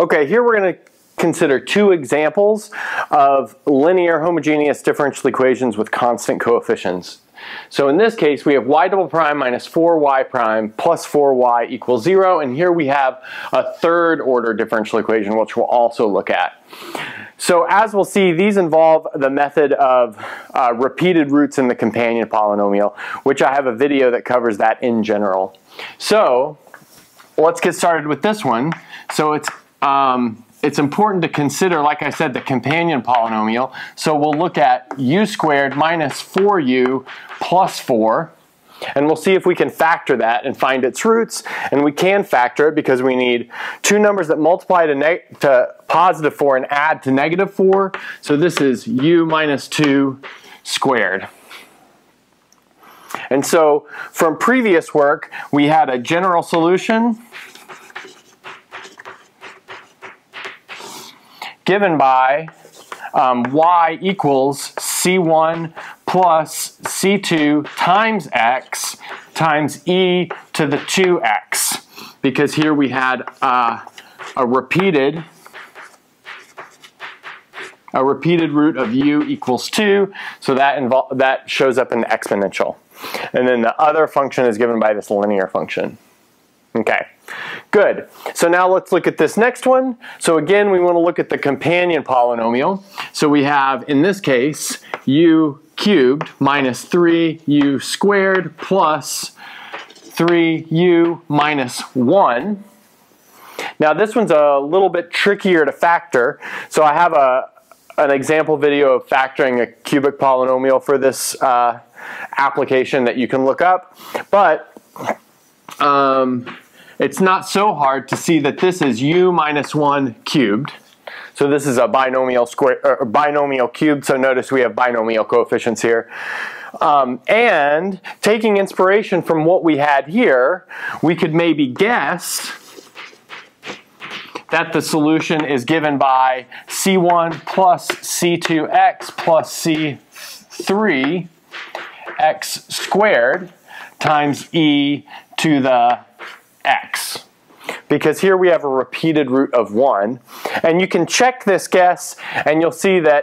Okay, here we're going to consider two examples of linear homogeneous differential equations with constant coefficients. So in this case, we have y double prime minus 4y prime plus 4y equals 0, and here we have a third order differential equation, which we'll also look at. So as we'll see, these involve the method of uh, repeated roots in the companion polynomial, which I have a video that covers that in general. So let's get started with this one. So it's um, it's important to consider, like I said, the companion polynomial. So we'll look at u squared minus 4u plus 4. And we'll see if we can factor that and find its roots. And we can factor it because we need two numbers that multiply to, to positive 4 and add to negative 4. So this is u minus 2 squared. And so from previous work, we had a general solution given by um, y equals c1 plus c2 times x times e to the 2x because here we had uh, a repeated a repeated root of u equals 2 so that that shows up in the exponential. And then the other function is given by this linear function okay Good. So now let's look at this next one. So again, we want to look at the companion polynomial. So we have, in this case, u cubed minus 3u squared plus 3u minus 1. Now this one's a little bit trickier to factor. So I have a, an example video of factoring a cubic polynomial for this uh, application that you can look up. But um, it's not so hard to see that this is u minus 1 cubed. So this is a binomial square, or binomial cubed, so notice we have binomial coefficients here. Um, and taking inspiration from what we had here, we could maybe guess that the solution is given by c1 plus c2x plus c3 x squared times e to the x because here we have a repeated root of 1. And you can check this guess and you'll see that